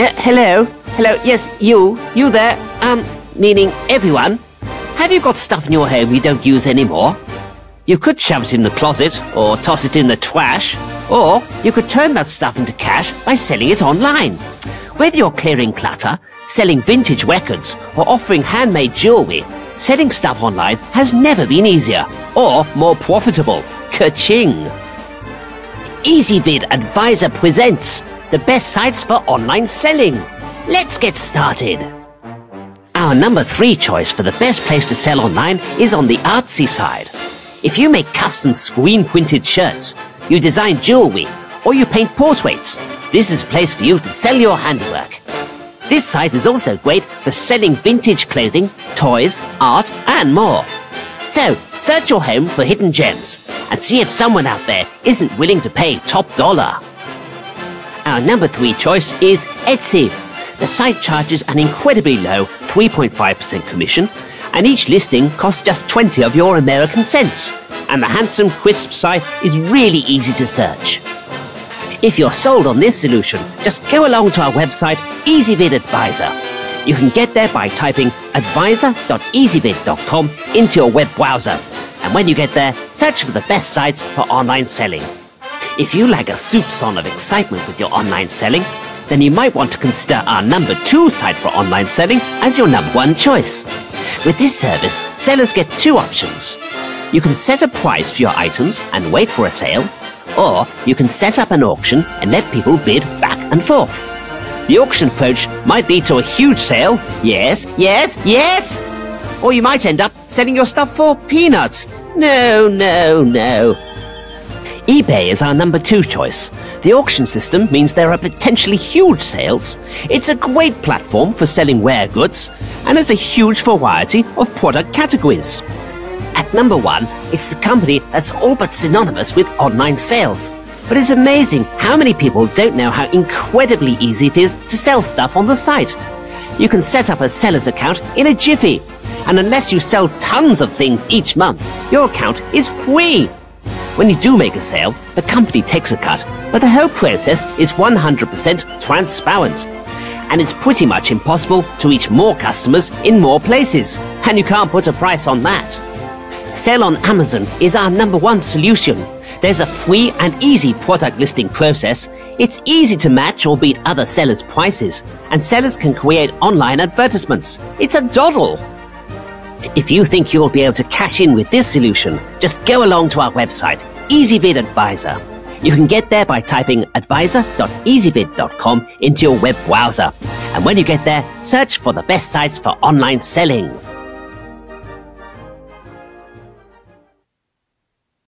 Uh, hello? Hello, yes, you? You there? Um, meaning everyone? Have you got stuff in your home you don't use anymore? You could shove it in the closet, or toss it in the trash, or you could turn that stuff into cash by selling it online. Whether you're clearing clutter, selling vintage records, or offering handmade jewelry, selling stuff online has never been easier or more profitable. Ka-ching! Ezvid Advisor presents the best sites for online selling. Let's get started. Our number three choice for the best place to sell online is on the artsy side. If you make custom screen printed shirts, you design jewelry, or you paint portraits, this is a place for you to sell your handiwork. This site is also great for selling vintage clothing, toys, art, and more. So, search your home for hidden gems and see if someone out there isn't willing to pay top dollar. Our number three choice is Etsy. The site charges an incredibly low 3.5% commission and each listing costs just 20 of your American cents. And the handsome, crisp site is really easy to search. If you're sold on this solution, just go along to our website, Ezvid Advisor. You can get there by typing advisor.ezvid.com into your web browser. And when you get there, search for the best sites for online selling. If you like a soupçon of excitement with your online selling, then you might want to consider our number two site for online selling as your number one choice. With this service, sellers get two options. You can set a price for your items and wait for a sale, or you can set up an auction and let people bid back and forth. The auction approach might lead to a huge sale, yes, yes, yes! Or you might end up selling your stuff for peanuts. No, no, no. eBay is our number two choice. The auction system means there are potentially huge sales. It's a great platform for selling rare goods and has a huge variety of product categories. At number one, it's the company that's all but synonymous with online sales. But it's amazing how many people don't know how incredibly easy it is to sell stuff on the site. You can set up a seller's account in a jiffy, and unless you sell tons of things each month, your account is free. When you do make a sale, the company takes a cut, but the whole process is 100% transparent. And it's pretty much impossible to reach more customers in more places, and you can't put a price on that. Sell on Amazon is our number one solution. There's a free and easy product listing process. It's easy to match or beat other sellers' prices, and sellers can create online advertisements. It's a doddle. If you think you'll be able to cash in with this solution, just go along to our website, Ezvid Advisor. You can get there by typing advisor.ezvid.com into your web browser. And when you get there, search for the best sites for online selling.